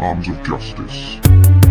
arms of justice.